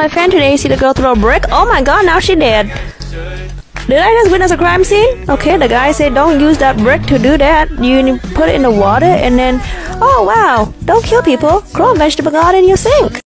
My fan today see the girl throw a brick. Oh my god, now she dead. Did I just witness a crime scene? Okay, the guy said don't use that brick to do that. You put it in the water and then, oh wow, don't kill people. Grow a vegetable garden in your sink.